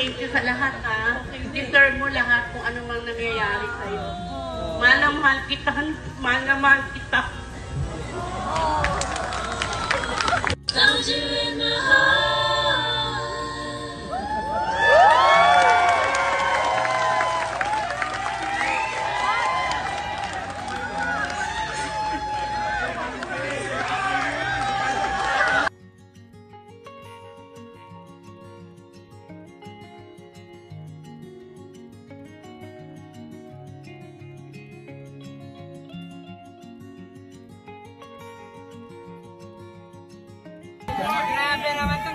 thank you sa lahat ha. Deserve mo lahat kung ano mang nangyayari sa'yo. Mahal na mahal kita. Mahal na mahal kita. Grabe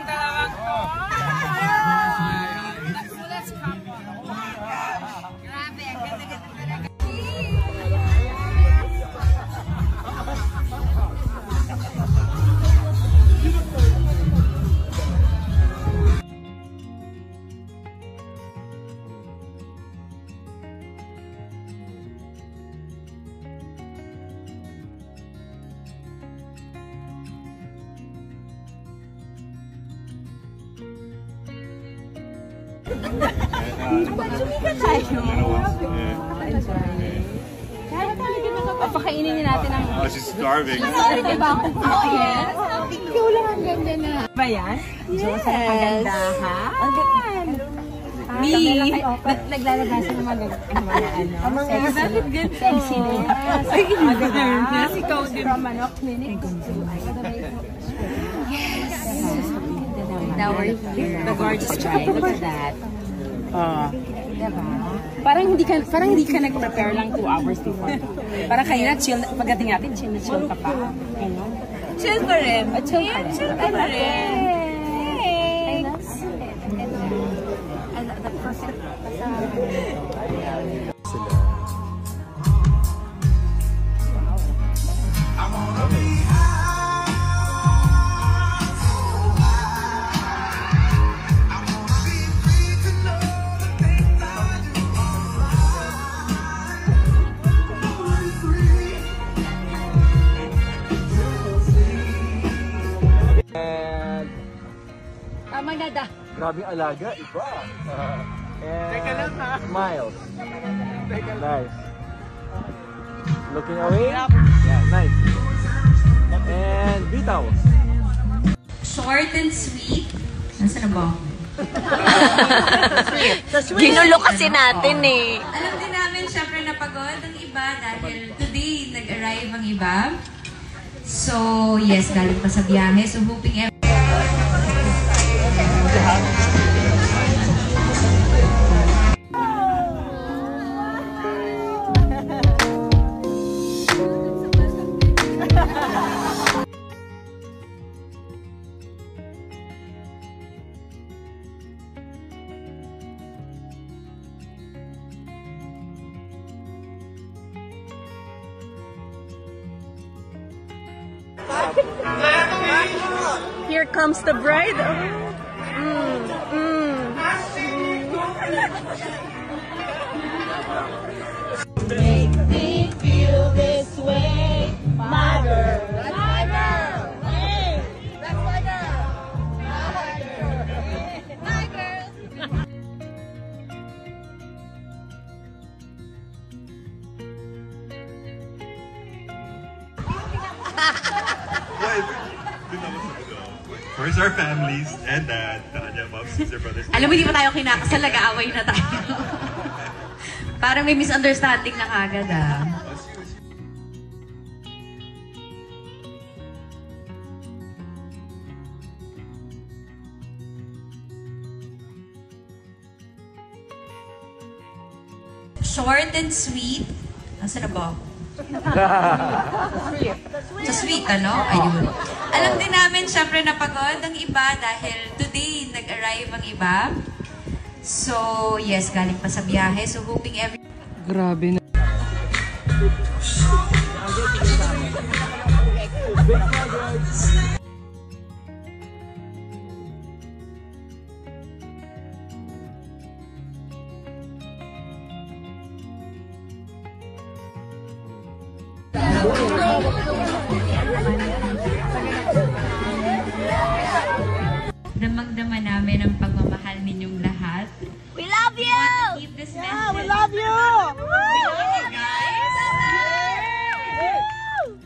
Papakainin niyo natin ang... Oh, she's starving. Diba ako? Oh, yes. Ikaw lang ang ganda na. Ba yan? Diyos, ang kagandahan. Ang ganda. Me. Nag- Naglalabas ng mga ano, ano, sexy. Sexy. Ang ganda. Ikaw din. From Manok Clinic. Yes. Now we're here. The gorgeous bride. Look at that. Ah. Diba? Parang hindi ka parang hindi ka nag-prepare lang 2 hours before. Parang kanina chill pagdating natin chill na chill ka pa. Ano? Chill pa rin. Chill pa rin. Chill pa rin. Ang alaga, iba. Uh, and Teka lang ha. Smiles. Nice. Looking away. Yeah, nice. And bitaw. Short and sweet. Nasaan na ba? Ginulo kasi natin eh. Alam din namin, syempre napagod ang iba dahil today nag-arrive ang iba. So, yes, galing pa sa biyahe. So, hoping every Here comes the bride. Oh. Mm, mm. Where's our families and dad, the kanyang mom, sister, brothers? Alam mo, hindi pa tayo kinakasal, nag-aaway na tayo. Parang may misunderstanding na kagad ah. Short and sweet. Nasaan na ba? Sa sweet, ano? Ayun. Alam din namin, syempre, napagod ang iba dahil today, nag-arrive ang iba. So, yes, galing pa sa biyahe. So, hoping every... Grabe na. Damang-dama namin ang pagmamahal ninyong lahat. We love you! Want to keep this message. we love you! We love you guys!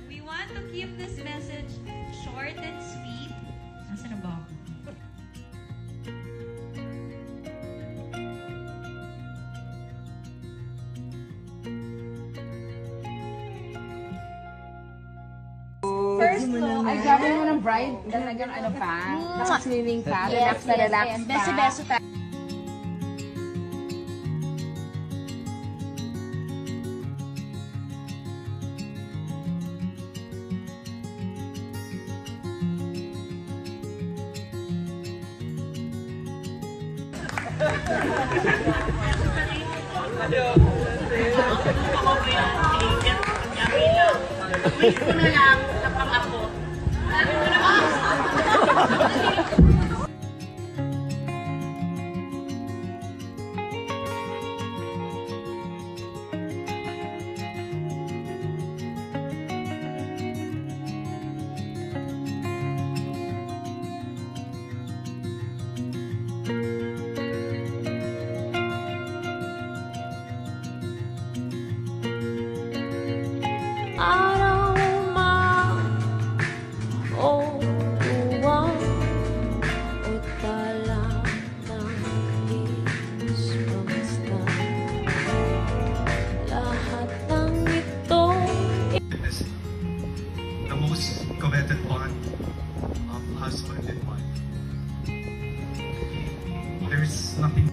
We want to keep this message short and sweet. Nasaan na ba? ako? First, ay grabe mo ng bride. Talagang ano pa, naka-swimming pa, relax na relax pa. Beso-beso pa. Wish ko na lang Thank you. most coveted bond um, of husband and wife. There's nothing.